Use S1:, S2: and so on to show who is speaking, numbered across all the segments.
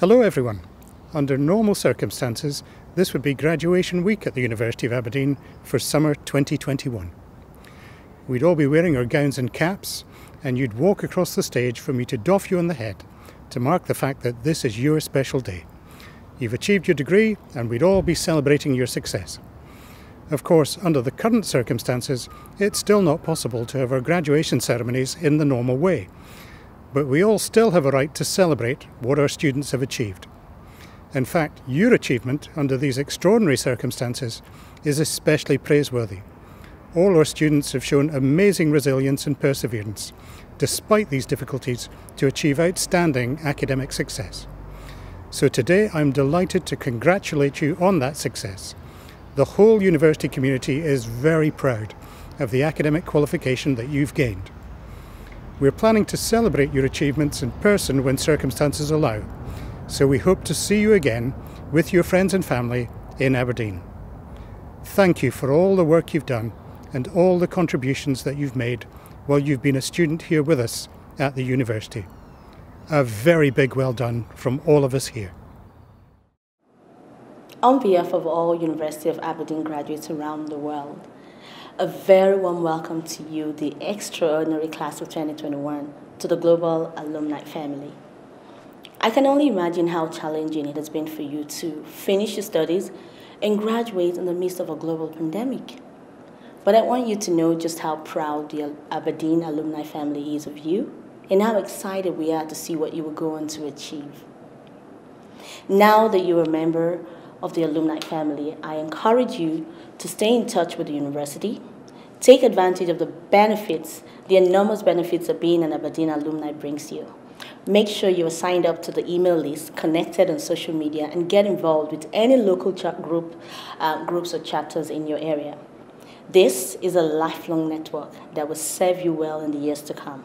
S1: Hello everyone. Under normal circumstances, this would be graduation week at the University of Aberdeen for summer 2021. We'd all be wearing our gowns and caps, and you'd walk across the stage for me to doff you on the head to mark the fact that this is your special day. You've achieved your degree, and we'd all be celebrating your success. Of course, under the current circumstances, it's still not possible to have our graduation ceremonies in the normal way. But we all still have a right to celebrate what our students have achieved. In fact, your achievement under these extraordinary circumstances is especially praiseworthy. All our students have shown amazing resilience and perseverance, despite these difficulties, to achieve outstanding academic success. So today I'm delighted to congratulate you on that success. The whole university community is very proud of the academic qualification that you've gained. We're planning to celebrate your achievements in person when circumstances allow, so we hope to see you again with your friends and family in Aberdeen. Thank you for all the work you've done and all the contributions that you've made while you've been a student here with us at the university. A very big well done from all of us here.
S2: On behalf of all University of Aberdeen graduates around the world, a very warm welcome to you, the extraordinary class of 2021, to the global alumni family. I can only imagine how challenging it has been for you to finish your studies and graduate in the midst of a global pandemic. But I want you to know just how proud the Aberdeen alumni family is of you and how excited we are to see what you will go on to achieve. Now that you're a member of the alumni family, I encourage you to stay in touch with the university, take advantage of the benefits, the enormous benefits that being an Aberdeen alumni brings you. Make sure you are signed up to the email list, connected on social media, and get involved with any local group, uh, groups or chapters in your area. This is a lifelong network that will serve you well in the years to come.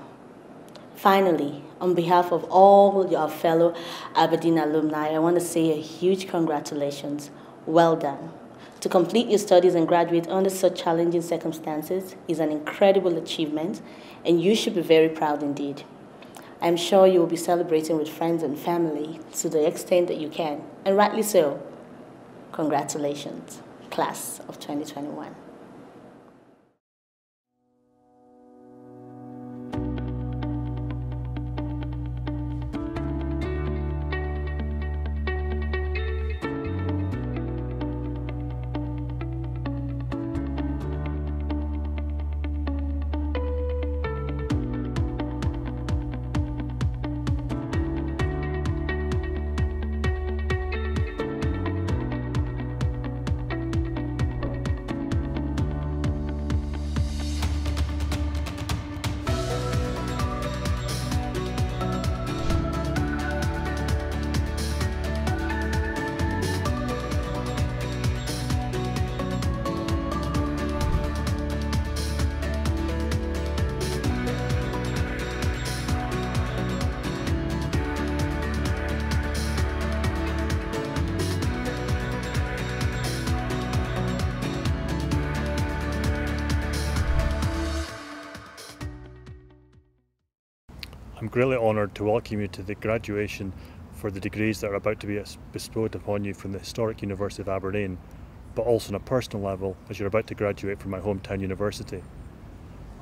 S2: Finally, on behalf of all your fellow Aberdeen alumni, I want to say a huge congratulations. Well done. To complete your studies and graduate under such challenging circumstances is an incredible achievement, and you should be very proud indeed. I'm sure you will be celebrating with friends and family to the extent that you can, and rightly so. Congratulations, class of 2021.
S3: I'm greatly honoured to welcome you to the graduation for the degrees that are about to be bestowed upon you from the historic University of Aberdeen, but also on a personal level as you're about to graduate from my hometown university.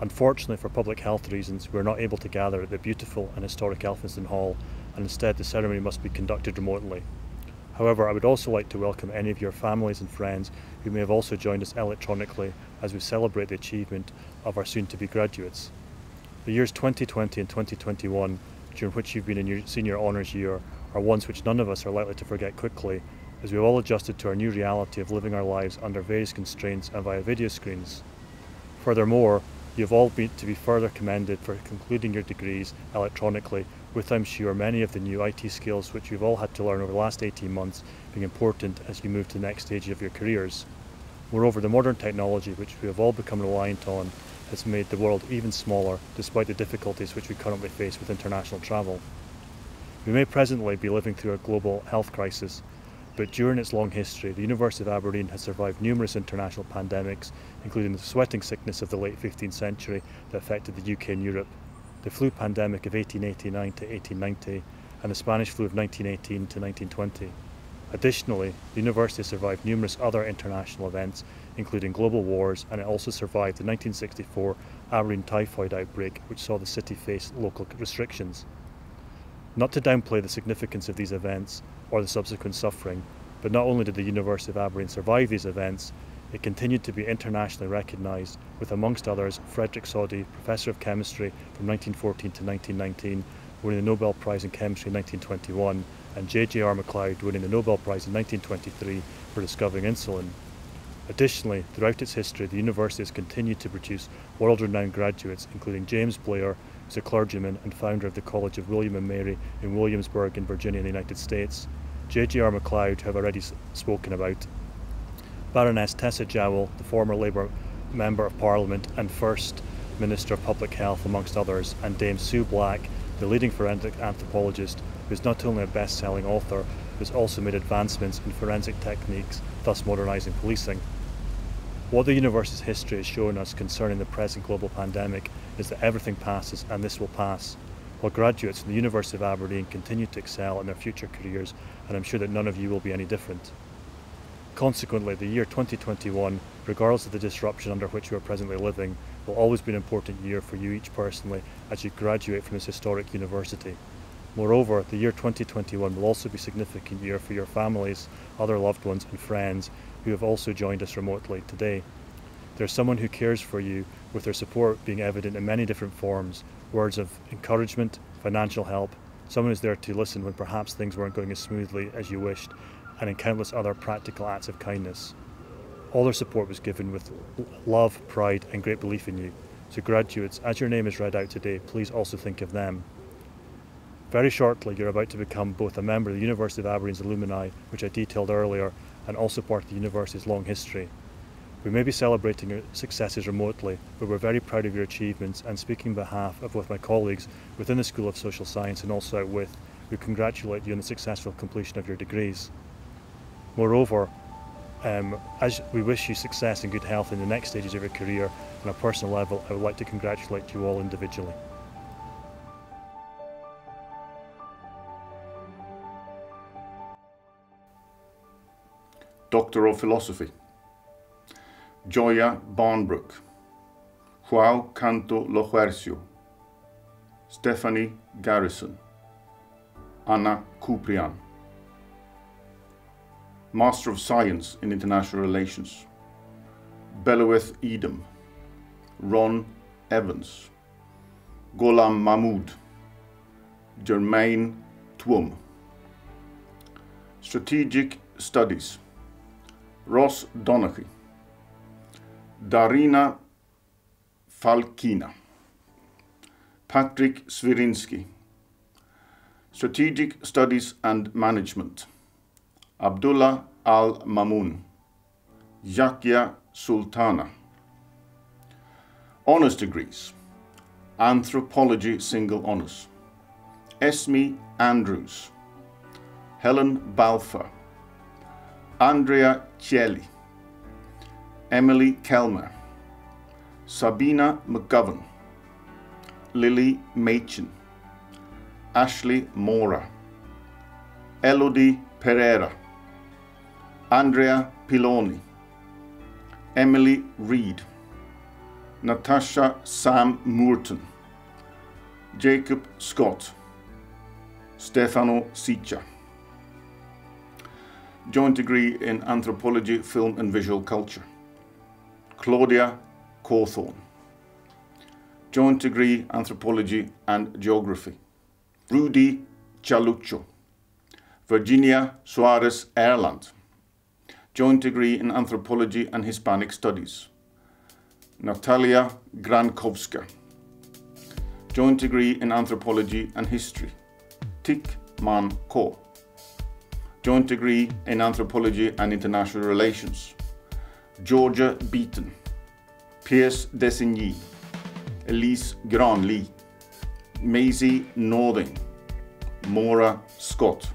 S3: Unfortunately, for public health reasons, we're not able to gather at the beautiful and historic Elphinstone Hall, and instead the ceremony must be conducted remotely. However, I would also like to welcome any of your families and friends who may have also joined us electronically as we celebrate the achievement of our soon to be graduates. The years 2020 and 2021, during which you've been in your senior honours year, are ones which none of us are likely to forget quickly, as we've all adjusted to our new reality of living our lives under various constraints and via video screens. Furthermore, you've all been to be further commended for concluding your degrees electronically, with I'm sure many of the new IT skills which you've all had to learn over the last 18 months being important as you move to the next stage of your careers. Moreover, the modern technology which we have all become reliant on has made the world even smaller despite the difficulties which we currently face with international travel. We may presently be living through a global health crisis, but during its long history, the University of Aberdeen has survived numerous international pandemics, including the sweating sickness of the late 15th century that affected the UK and Europe, the flu pandemic of 1889 to 1890, and the Spanish flu of 1918 to 1920. Additionally, the university survived numerous other international events, including global wars, and it also survived the 1964 Aberdeen typhoid outbreak, which saw the city face local restrictions. Not to downplay the significance of these events or the subsequent suffering, but not only did the University of Aberdeen survive these events, it continued to be internationally recognised, with amongst others Frederick Soddy, Professor of Chemistry from 1914 to 1919, winning the Nobel Prize in Chemistry in 1921, and J.J.R. Macleod winning the Nobel Prize in 1923 for discovering insulin. Additionally, throughout its history, the university has continued to produce world renowned graduates, including James Blair, who's a clergyman and founder of the College of William and Mary in Williamsburg in Virginia in the United States, J.G.R. Macleod, who I've already spoken about, Baroness Tessa Jowell, the former Labour Member of Parliament and First Minister of Public Health, amongst others, and Dame Sue Black, the leading forensic anthropologist who is not only a best selling author, but has also made advancements in forensic techniques, thus modernising policing. What the university's history has shown us concerning the present global pandemic is that everything passes and this will pass. While graduates from the University of Aberdeen continue to excel in their future careers, and I'm sure that none of you will be any different. Consequently, the year 2021, regardless of the disruption under which we are presently living, will always be an important year for you each personally as you graduate from this historic university. Moreover, the year 2021 will also be a significant year for your families, other loved ones, and friends who have also joined us remotely today. There's someone who cares for you, with their support being evident in many different forms words of encouragement, financial help, someone who's there to listen when perhaps things weren't going as smoothly as you wished, and in countless other practical acts of kindness. All their support was given with love, pride, and great belief in you. So, graduates, as your name is read out today, please also think of them. Very shortly, you're about to become both a member of the University of Aberdeen's alumni, which I detailed earlier, and also part of the university's long history. We may be celebrating your successes remotely, but we're very proud of your achievements and speaking on behalf of both my colleagues within the School of Social Science and also out with, we congratulate you on the successful completion of your degrees. Moreover, um, as we wish you success and good health in the next stages of your career, on a personal level, I would like to congratulate you all individually.
S4: Doctor of Philosophy, Joya Barnbrook, João Canto Lohuercio, Stephanie Garrison, Anna Kuprian. Master of Science in International Relations, Beloeth Edom, Ron Evans, Golam Mahmoud, Germain Twum. Strategic Studies, Ross Donaghy, Darina Falkina, Patrick Svirinsky, Strategic Studies and Management, Abdullah Al Mamun, Yakia Sultana. Honours degrees. Anthropology Single Honours, Esme Andrews, Helen Balfour, Andrea Chieli, Emily Kelmer, Sabina McGovern, Lily Machin, Ashley Mora, Elodie Pereira, Andrea Piloni, Emily Reed, Natasha Sam Moorton, Jacob Scott, Stefano Siccia. Joint degree in Anthropology, Film and Visual Culture. Claudia Cawthorne. Joint degree Anthropology and Geography. Rudy Chalucho. Virginia Suarez Erland. Joint degree in Anthropology and Hispanic Studies. Natalia Grankovska. Joint degree in Anthropology and History. Tik Man Ko. Joint degree in Anthropology and International Relations. Georgia Beaton. Pierce Designy. Elise Granli. Maisie Northing. Maura Scott.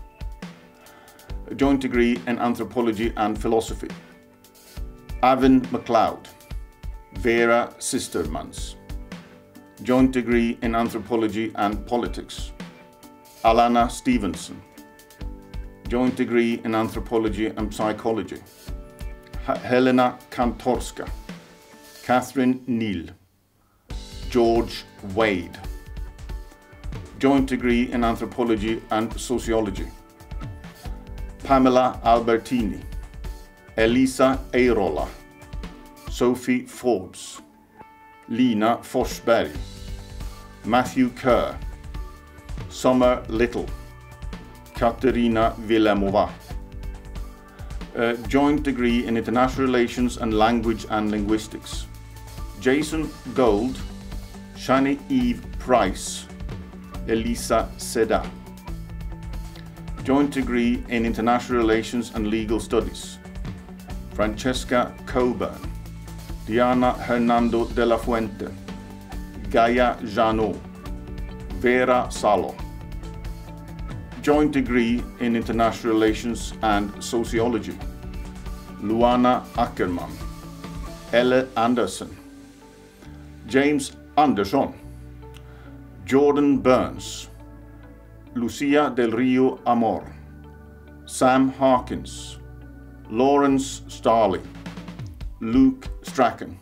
S4: A joint degree in Anthropology and Philosophy. Avin MacLeod. Vera Sistermans. Joint degree in Anthropology and Politics. Alana Stevenson. Joint degree in anthropology and psychology. Helena Kantorska. Catherine Neal. George Wade. Joint degree in anthropology and sociology. Pamela Albertini. Elisa Eirola. Sophie Forbes. Lina Forsberg. Matthew Kerr. Summer Little. Katerina Vilemova. Joint degree in International Relations and Language and Linguistics. Jason Gold. Shani Eve Price. Elisa Seda. Joint degree in International Relations and Legal Studies. Francesca Coburn. Diana Hernando de la Fuente. Gaia Janot. Vera Salo. Joint degree in International Relations and Sociology. Luana Ackerman. Elle Anderson. James Anderson. Jordan Burns. Lucia del Rio Amor. Sam Harkins. Lawrence Starley. Luke Strachan.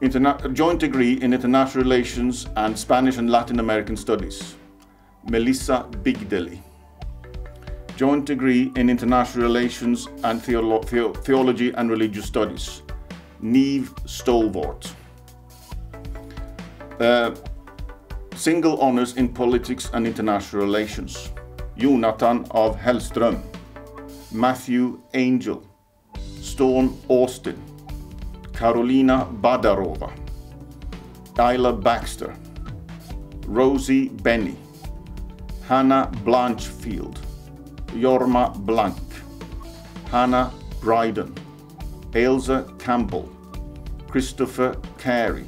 S4: Interna- joint degree in International Relations and Spanish and Latin American Studies. Melissa Bigdeli. Joint degree in International Relations and Theolo- Theo- Theology and Religious Studies. Neve Stolvort. Uh, single honors in politics and international relations. Jonathan of Hellström. Matthew Angel. Storm Austin. Carolina Badarova. Isla Baxter. Rosie Benny. Hannah Blanchfield. Jorma Blank. Hannah Bryden. Ailsa Campbell. Christopher Carey.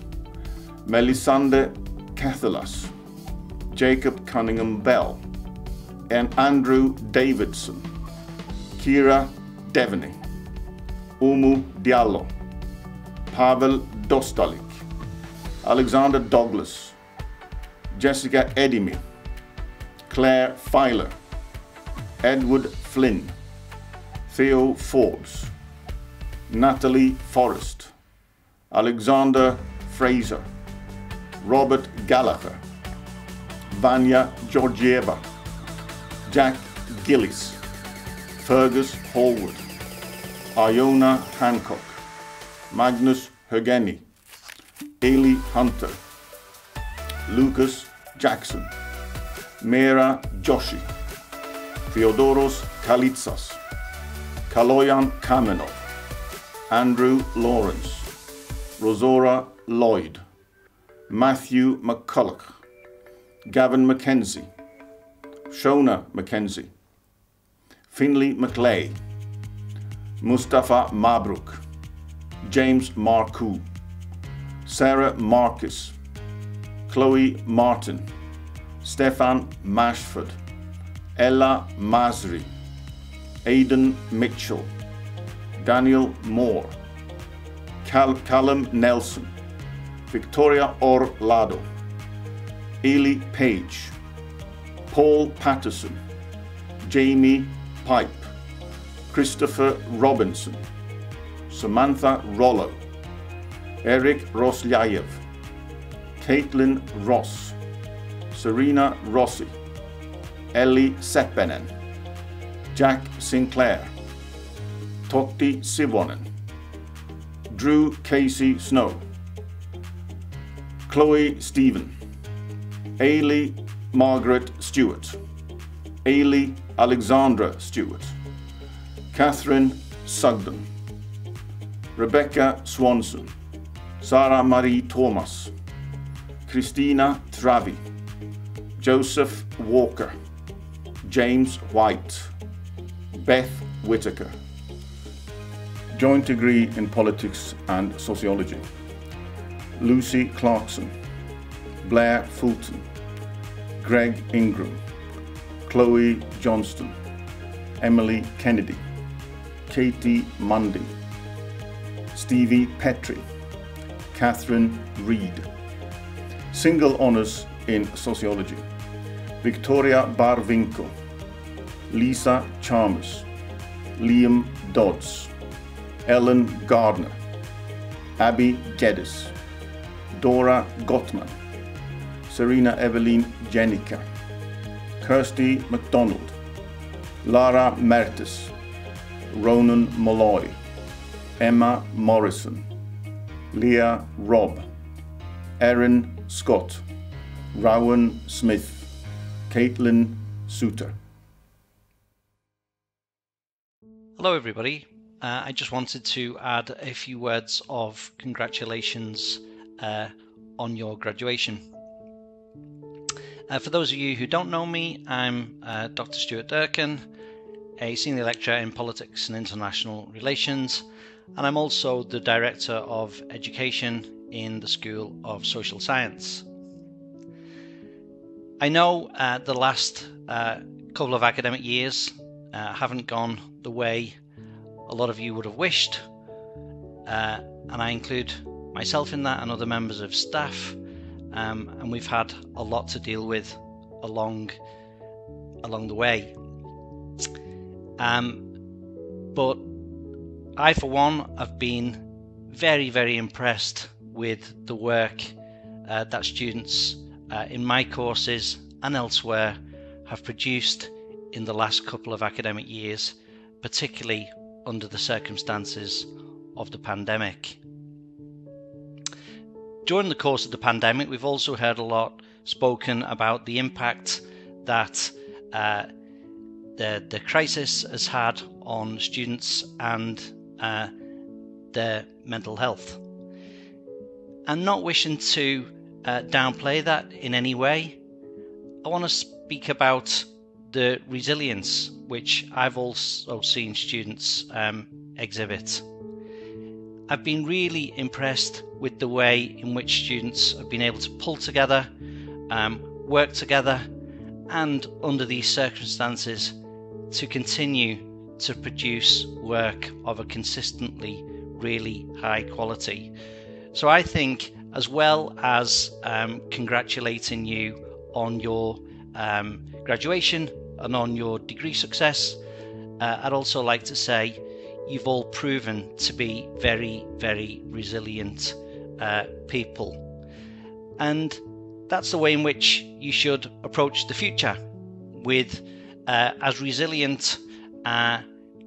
S4: Melisande Cathalas. Jacob Cunningham Bell. And Andrew Davidson. Kira Devaney. Umu Diallo. Pavel Dostalik. Alexander Douglas. Jessica Edimi. Claire Filer. Edward Flynn. Theo Forbes. Natalie Forrest. Alexander Fraser. Robert Gallagher. Vanya Georgieva. Jack Gillis. Fergus Hallwood. Iona Hancock. Magnus Hugeni. Ailey Hunter. Lucas Jackson. Mera Joshi. Theodoros Kalitsas. Kaloyan Kamenov. Andrew Lawrence. Rosora Lloyd. Matthew McCulloch. Gavin Mackenzie. Shona Mackenzie. Finley McLeay. Mustafa Mabruk. James Marcoux. Sarah Marcus. Chloe Martin. Stefan Mashford. Ella Masri. Aidan Mitchell. Daniel Moore. Cal- Callum Nelson. Victoria Orlado. Ely Page. Paul Patterson. Jamie Pipe. Christopher Robinson. Samantha Rollo. Eric Roslyayev. Caitlin Ross. Serena Rossi. Ellie Seppänen. Jack Sinclair. Totti Sivonen. Drew Casey Snow. Chloe Stephen. Ailey Margaret Stewart. Ailey Alexandra Stewart. Catherine Sugden. Rebecca Swanson. Sarah Marie Thomas. Christina Travi. Joseph Walker. James White. Beth Whitaker. Joint degree in politics and sociology. Lucy Clarkson. Blair Fulton. Greg Ingram. Chloe Johnston. Emily Kennedy. Katie Mundy. Stevie Petrie. Catherine Reed. Single honours in sociology. Victoria Barvinko, Lisa Chalmers, Liam Dodds, Ellen Gardner, Abby Geddes, Dora Gottman, Serena Evelyn Jenica, Kirsty MacDonald, Lara Mertes, Ronan Molloy, Emma Morrison, Leah Robb, Erin Scott, Rowan Smith, Caitlin Suter.
S5: Hello, everybody. Uh, I just wanted to add a few words of congratulations uh, on your graduation. Uh, for those of you who don't know me, I'm uh, Dr. Stuart Durkin, a senior lecturer in politics and international relations, and I'm also the director of education in the School of Social Science. I know uh, the last uh, couple of academic years haven't gone the way a lot of you would have wished, uh, and I include myself in that and other members of staff. Um, and we've had a lot to deal with along along the way. Um, but I, for one, have been very, very impressed with the work uh, that students uh, in my courses and elsewhere have produced in the last couple of academic years, particularly under the circumstances of the pandemic. During the course of the pandemic, we've also heard a lot spoken about the impact that uh, the, the crisis has had on students and uh, their mental health. And not wishing to uh, downplay that in any way, I want to speak about the resilience which I've also seen students um, exhibit. I've been really impressed with the way in which students have been able to pull together, um, work together, and under these circumstances to continue to produce work of a consistently really high quality. So I think, as well as um, congratulating you on your um, graduation and on your degree success. Uh, I'd also like to say you've all proven to be very, very resilient uh, people. And that's the way in which you should approach the future with uh, as resilient uh,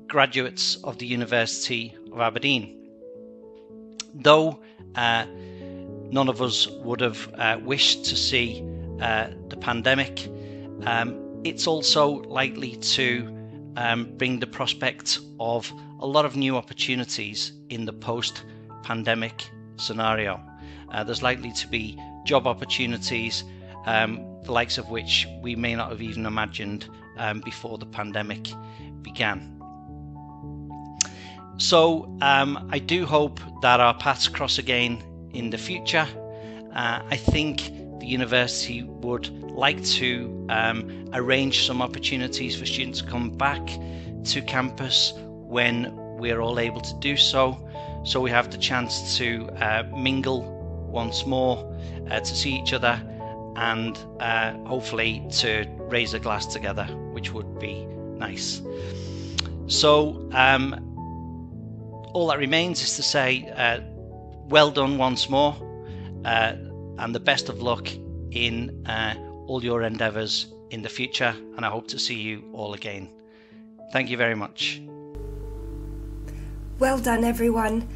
S5: graduates of the University of Aberdeen. Though uh, none of us would have uh, wished to see the pandemic, um, it's also likely to um, bring the prospect of a lot of new opportunities in the post pandemic scenario. Uh, there's likely to be job opportunities, um, the likes of which we may not have even imagined um, before the pandemic began. So, um, I do hope that our paths cross again in the future. Uh, I think the university would like to um, arrange some opportunities for students to come back to campus when we're all able to do so. So we have the chance to uh, mingle once more, uh, to see each other, and uh, hopefully to raise a glass together, which would be nice. So um, all that remains is to say, uh, well done once more, uh, and the best of luck in uh, all your endeavours in the future, and I hope to see you all again. Thank you very much.
S6: Well done, everyone.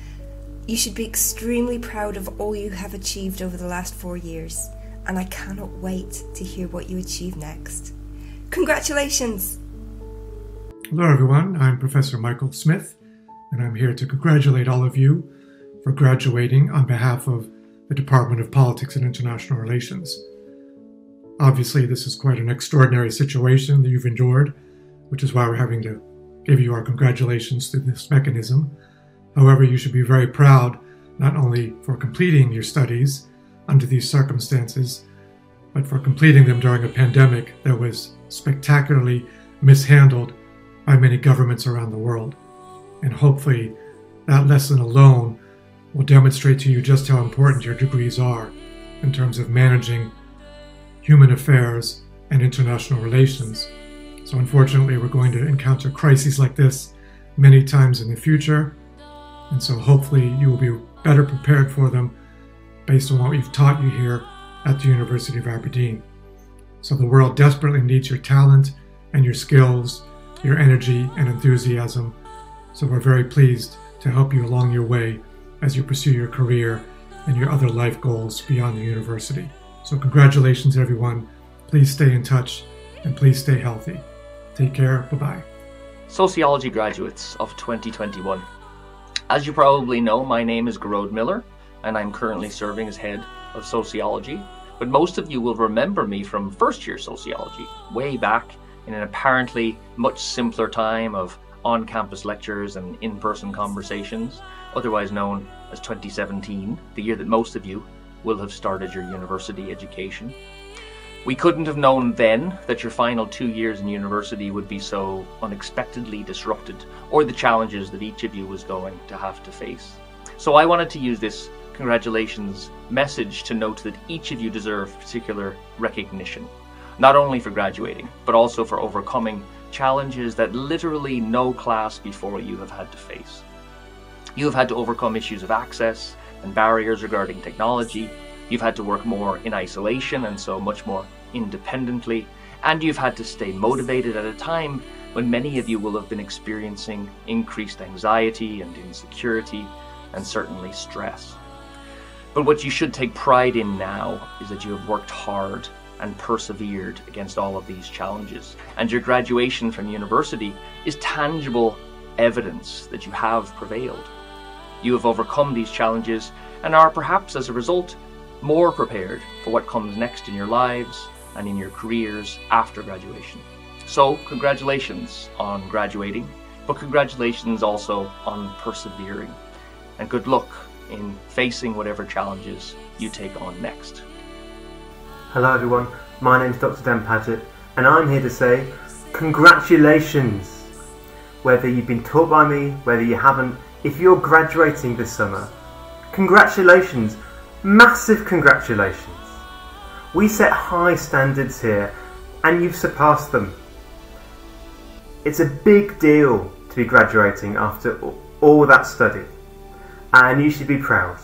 S6: You should be extremely proud of all you have achieved over the last four years, and I cannot wait to hear what you achieve next. Congratulations!
S7: Hello, everyone. I'm Professor Michael Smith, and I'm here to congratulate all of you for graduating on behalf of the Department of Politics and International Relations. Obviously, this is quite an extraordinary situation that you've endured, which is why we're having to give you our congratulations through this mechanism. However, you should be very proud not only for completing your studies under these circumstances, but for completing them during a pandemic that was spectacularly mishandled by many governments around the world. And hopefully, that lesson alone will demonstrate to you just how important your degrees are in terms of managing human affairs and International Relations. So, unfortunately, we're going to encounter crises like this many times in the future. And so, hopefully, you will be better prepared for them based on what we've taught you here at the University of Aberdeen. So, the world desperately needs your talent and your skills, your energy and enthusiasm. So, we're very pleased to help you along your way as you pursue your career and your other life goals beyond the university. So, congratulations, everyone. Please stay in touch and please stay healthy. Take care. Bye bye.
S8: Sociology graduates of 2021. As you probably know, my name is Gearóid Millar, and I'm currently serving as head of sociology. But most of you will remember me from first year sociology, way back in an apparently much simpler time of on campus lectures and in person conversations, otherwise known as 2017, the year that most of you will have started your university education. We couldn't have known then that your final two years in university would be so unexpectedly disrupted, or the challenges that each of you was going to have to face. So I wanted to use this congratulations message to note that each of you deserve particular recognition, not only for graduating, but also for overcoming challenges that literally no class before you have had to face. You have had to overcome issues of access and barriers regarding technology. You've had to work more in isolation and so much more independently. And you've had to stay motivated at a time when many of you will have been experiencing increased anxiety and insecurity and certainly stress. But what you should take pride in now is that you have worked hard and persevered against all of these challenges. And your graduation from university is tangible evidence that you have prevailed. You have overcome these challenges and are perhaps as a result more prepared for what comes next in your lives and in your careers after graduation. So, congratulations on graduating, but congratulations also on persevering. And good luck in facing whatever challenges you take on next.
S9: Hello everyone, my name is Dr. Dan Paget, and I'm here to say congratulations! Whether you've been taught by me, whether you haven't, if you're graduating this summer, congratulations! Massive congratulations! We set high standards here, and you've surpassed them. It's a big deal to be graduating after all that study, and you should be proud.